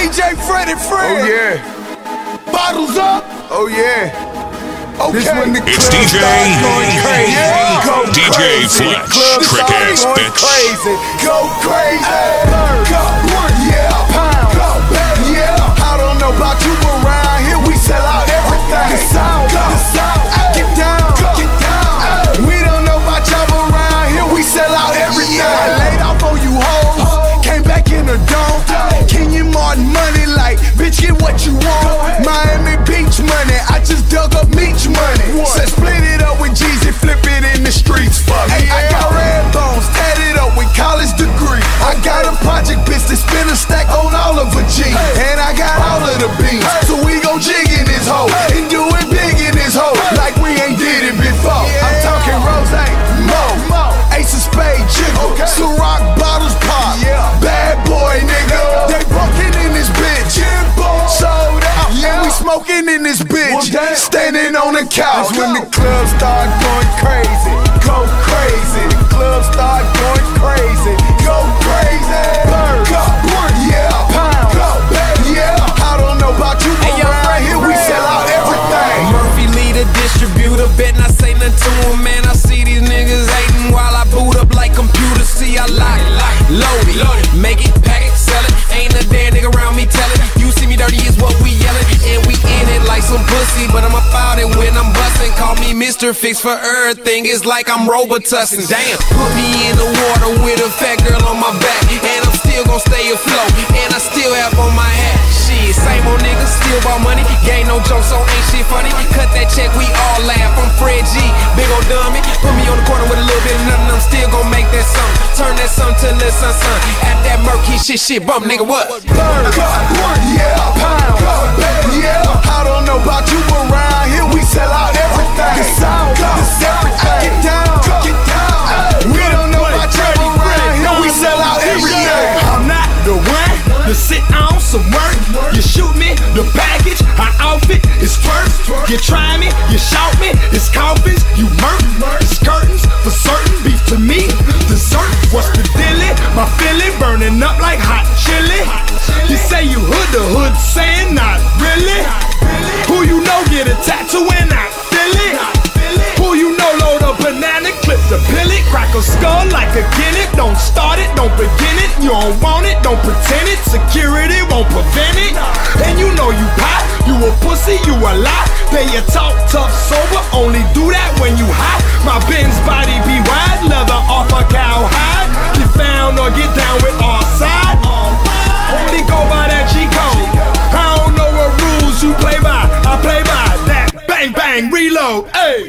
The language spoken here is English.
DJ Freddy Fred. Oh yeah. Bottles up. Oh yeah. Okay. This when the It's DJ starts going crazy. Yeah. Go DJ crazy. Fletch, Club trick ass bitch. crazy. Go crazy. Go. Yeah. Dug up Meech money. Said split it up with Jeezy, flip it in the streets. Fuck hey, I got red bones, tatted up with college degree. I got a project business, spin a stack on all of a G. And I got all of the beans. So we gon' jig in this hoe. And do it big in this hoe. Like we ain't did it before. I'm talking Rose, Mo, Ace of Spade, Jiggle, Ciroc bottles pop. Bad boy, nigga. They broken in this bitch. Sold out. And we smoking in this bitch. Standing on the couch. When the club start going. Crazy. Fix for everything. It's like I'm Robitussin. Damn, put me in the water with a fat girl on my back, and I'm still gonna stay afloat. And I still have on my hat. Shit, same old nigga, still about money. Gang no joke, so ain't shit funny. Cut that check, we all laugh. I'm Fred G, big old dummy. Put me on the corner with a little bit of nothing, I'm still gonna make that song. Turn that song to Lil Sun Sun. At that murky shit, shit bump, nigga, what? Bird. Go. Yeah. Pound. Go. Yeah. I don't know about you around here. We sell out sit on some work. You shoot me, the package, our outfit is first. You try me, you shout me, it's coffins, you murk. It's curtains for certain beef to me. Dessert, what's the dilly? My feeling burning up like hot chili. You say you hood, the hood saying not really. Who you know get a tattoo and not feel it? Who you know load a banana, clip the pill it, crack a skull like a Guinness. Don't start don't begin it. You don't want it, don't pretend it. Security won't prevent it. And you know you pop, you a pussy, you a lie. Pay your talk tough, sober, only do that when you hot. My Benz body be wide, leather off a cow hide. Get found or get down with our side. Only go by that G code. I don't know what rules you play by. I play by that bang bang reload. Hey.